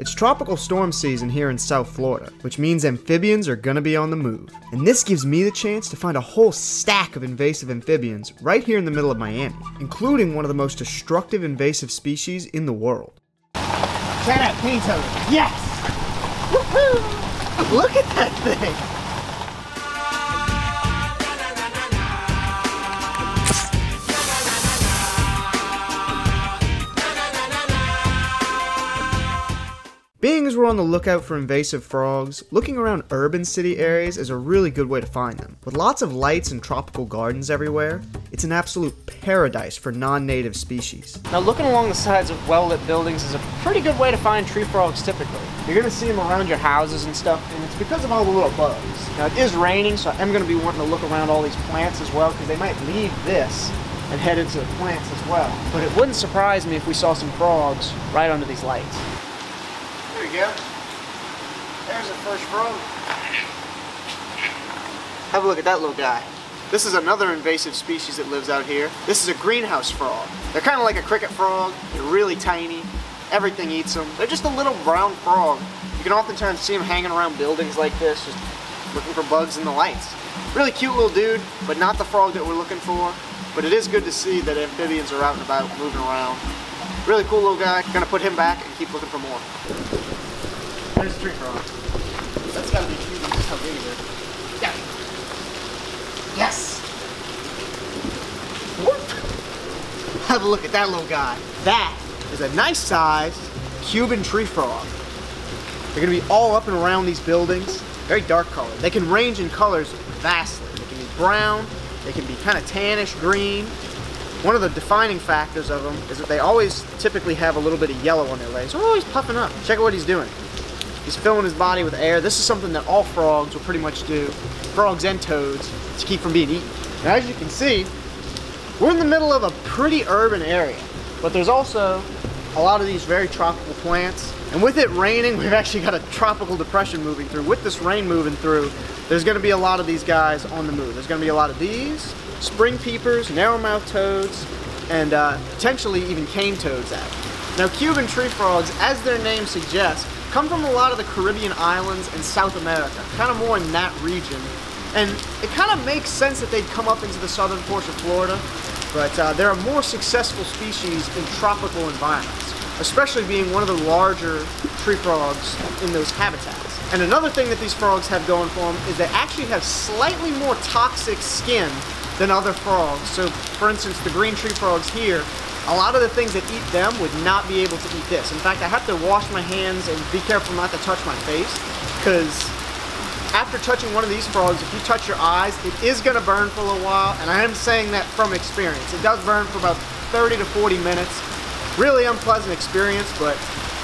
It's tropical storm season here in South Florida, which means amphibians are gonna be on the move. And this gives me the chance to find a whole stack of invasive amphibians right here in the middle of Miami, including one of the most destructive invasive species in the world. Check out paint Yes! Woohoo! Look at that thing! Being were on the lookout for invasive frogs, looking around urban city areas is a really good way to find them. With lots of lights and tropical gardens everywhere, it's an absolute paradise for non-native species. Now looking along the sides of well-lit buildings is a pretty good way to find tree frogs typically. You're gonna see them around your houses and stuff, and it's because of all the little bugs. Now it is raining, so I'm gonna be wanting to look around all these plants as well, because they might leave this and head into the plants as well. But it wouldn't surprise me if we saw some frogs right under these lights There's the first frog. Have a look at that little guy. This is another invasive species that lives out here. This is a greenhouse frog. They're kind of like a cricket frog. They're really tiny. Everything eats them. They're just a little brown frog. You can oftentimes see them hanging around buildings like this, just looking for bugs in the lights. Really cute little dude, but not the frog that we're looking for. But it is good to see that amphibians are out and about, moving around. Really cool little guy. Gonna put him back and keep looking for more. There's tree frog. That's gotta be cute just how big it is. Yeah. Yes! Whoop. Have a look at that little guy. That is a nice sized Cuban tree frog. They're gonna be all up and around these buildings. Very dark color. They can range in colors vastly. They can be brown, they can be kind of tannish green, one of the defining factors of them is that they always typically have a little bit of yellow on their legs. They're always puffing up. Check out what he's doing. He's filling his body with air. This is something that all frogs will pretty much do, frogs and toads, to keep from being eaten. As you can see, we're in the middle of a pretty urban area, but there's also a lot of these very tropical plants. And with it raining, we've actually got a tropical depression moving through. With this rain moving through, there's gonna be a lot of these guys on the move. There's gonna be a lot of these, spring peepers, narrowmouth toads, and uh, potentially even cane toads out. Now Cuban tree frogs, as their name suggests, come from a lot of the Caribbean islands and South America, kind of more in that region. And it kind of makes sense that they'd come up into the southern portion of Florida, but uh, there are more successful species in tropical environments, especially being one of the larger tree frogs in those habitats. And another thing that these frogs have going for them is they actually have slightly more toxic skin than other frogs. So for instance, the green tree frogs here, a lot of the things that eat them would not be able to eat this. In fact, I have to wash my hands and be careful not to touch my face because after touching one of these frogs, if you touch your eyes, it is gonna burn for a little while, and I am saying that from experience. It does burn for about 30 to 40 minutes. Really unpleasant experience, but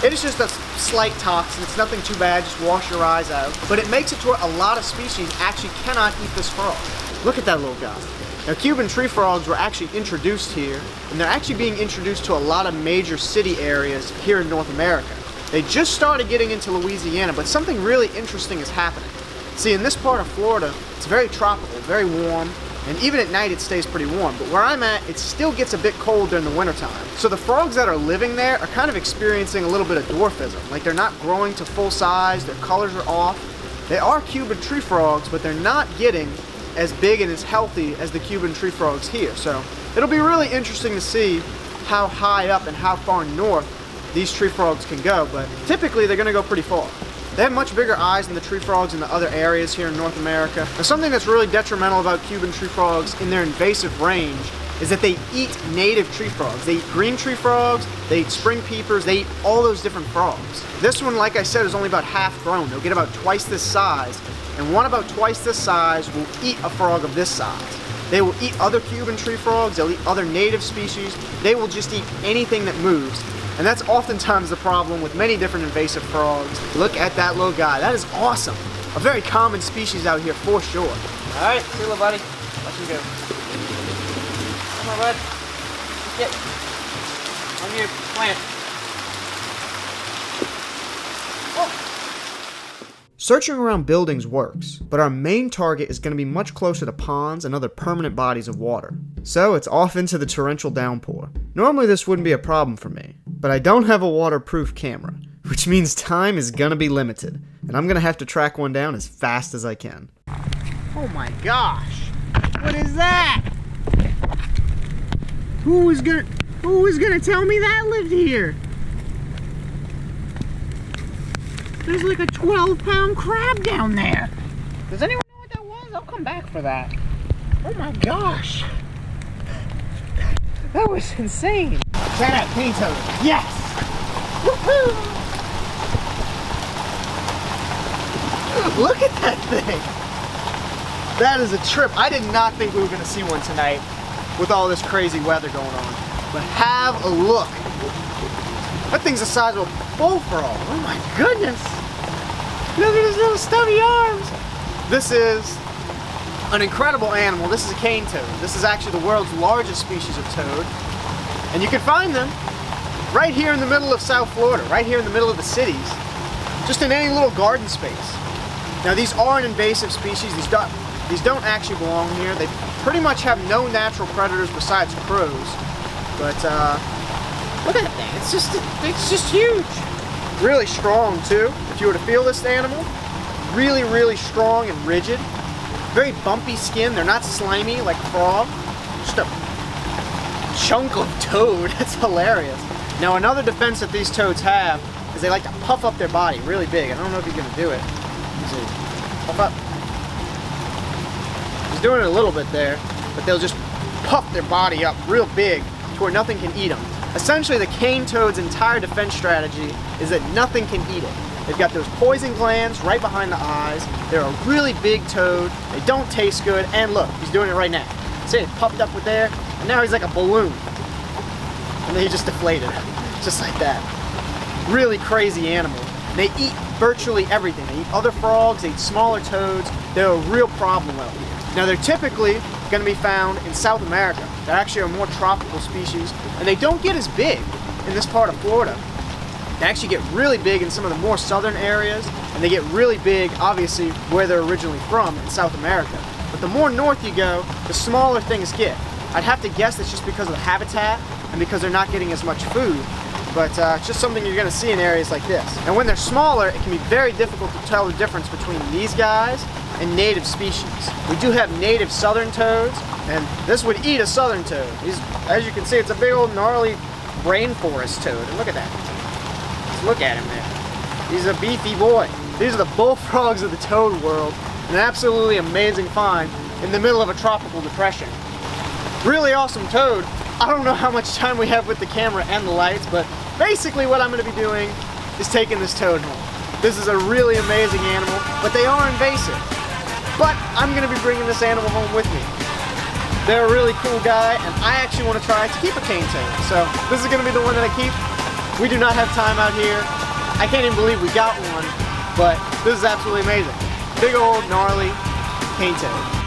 it is just a slight toxin. It's nothing too bad, just wash your eyes out. But it makes it to where a lot of species actually cannot eat this frog. Look at that little guy. Now Cuban tree frogs were actually introduced here, and they're actually being introduced to a lot of major city areas here in North America. They just started getting into Louisiana, but something really interesting is happening. See, in this part of Florida, it's very tropical, very warm, and even at night it stays pretty warm. But where I'm at, it still gets a bit cold during the wintertime. So the frogs that are living there are kind of experiencing a little bit of dwarfism. Like they're not growing to full size, their colors are off. They are Cuban tree frogs, but they're not getting as big and as healthy as the Cuban tree frogs here. So it'll be really interesting to see how high up and how far north these tree frogs can go, but typically they're gonna go pretty far. They have much bigger eyes than the tree frogs in the other areas here in North America. Now something that's really detrimental about Cuban tree frogs in their invasive range is that they eat native tree frogs. They eat green tree frogs, they eat spring peepers, they eat all those different frogs. This one, like I said, is only about half grown. They'll get about twice this size, and one about twice this size will eat a frog of this size. They will eat other Cuban tree frogs, they'll eat other native species, they will just eat anything that moves. And that's oftentimes the problem with many different invasive frogs. Look at that little guy, that is awesome. A very common species out here for sure. All right, see you, buddy. Watch him go. On, bud. Get. On your plant. Oh. Searching around buildings works, but our main target is going to be much closer to ponds and other permanent bodies of water. So it's off into the torrential downpour. Normally this wouldn't be a problem for me, but I don't have a waterproof camera. which means time is gonna be limited, and I'm gonna have to track one down as fast as I can. Oh my gosh! What is that? Who was gonna Who was gonna tell me that lived here? There's like a 12 pound crab down there. Does anyone know what that was? I'll come back for that. Oh my gosh. That was insane. Shout out Toad. Yes! Woohoo! Look at that thing! That is a trip. I did not think we were to see one tonight with all this crazy weather going on. But have a look. That thing's the size of a bullfrog. Oh my goodness. Look at his little stubby arms. This is an incredible animal. This is a cane toad. This is actually the world's largest species of toad. And you can find them right here in the middle of South Florida, right here in the middle of the cities, just in any little garden space. Now these are an invasive species. These these don't actually belong here. They pretty much have no natural predators besides crows. But uh, look at that thing. It's just, it's just huge. Really strong too. If you were to feel this animal, really, really strong and rigid. Very bumpy skin. They're not slimy like frog. Just a chunk of toad. That's hilarious. Now another defense that these toads have is they like to puff up their body really big. I don't know if he's gonna do it. Puff up. He's doing it a little bit there, but they'll just puff their body up real big to where nothing can eat them. Essentially, the cane toad's entire defense strategy is that nothing can eat it. They've got those poison glands right behind the eyes. They're a really big toad. They don't taste good. And look, he's doing it right now. See, it puffed up with there, and now he's like a balloon. And then he just deflated, just like that. Really crazy animal. They eat virtually everything. They eat other frogs, they eat smaller toads. They're a real problem out here. Now they're typically going to be found in South America. They're actually a more tropical species, and they don't get as big in this part of Florida. They actually get really big in some of the more southern areas, and they get really big, obviously, where they're originally from in South America. But the more north you go, the smaller things get. I'd have to guess it's just because of the habitat and because they're not getting as much food. But uh, it's just something you're going to see in areas like this. And when they're smaller, it can be very difficult to tell the difference between these guys and native species. We do have native southern toads, and this would eat a southern toad. He's, as you can see, it's a big old gnarly rainforest toad. And look at that. Just look at him there. He's a beefy boy. These are the bullfrogs of the toad world. An absolutely amazing find in the middle of a tropical depression. Really awesome toad. I don't know how much time we have with the camera and the lights, but basically what I'm going to be doing is taking this toad home. This is a really amazing animal, but they are invasive. But I'm going to be bringing this animal home with me. They're a really cool guy, and I actually want to try to keep a cane toad. So this is going to be the one that I keep. We do not have time out here. I can't even believe we got one, but this is absolutely amazing. Big old gnarly cane toad.